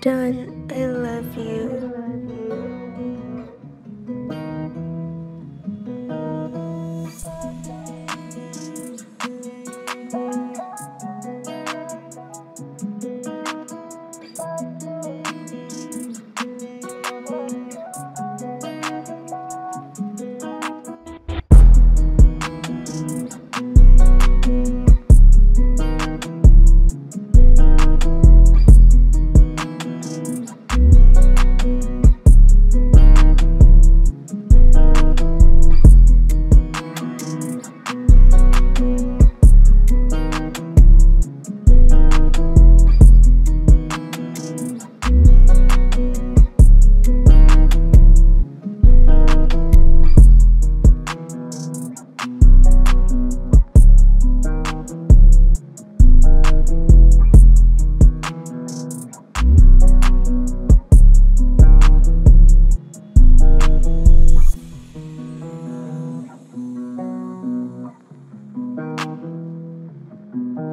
Don, I love you.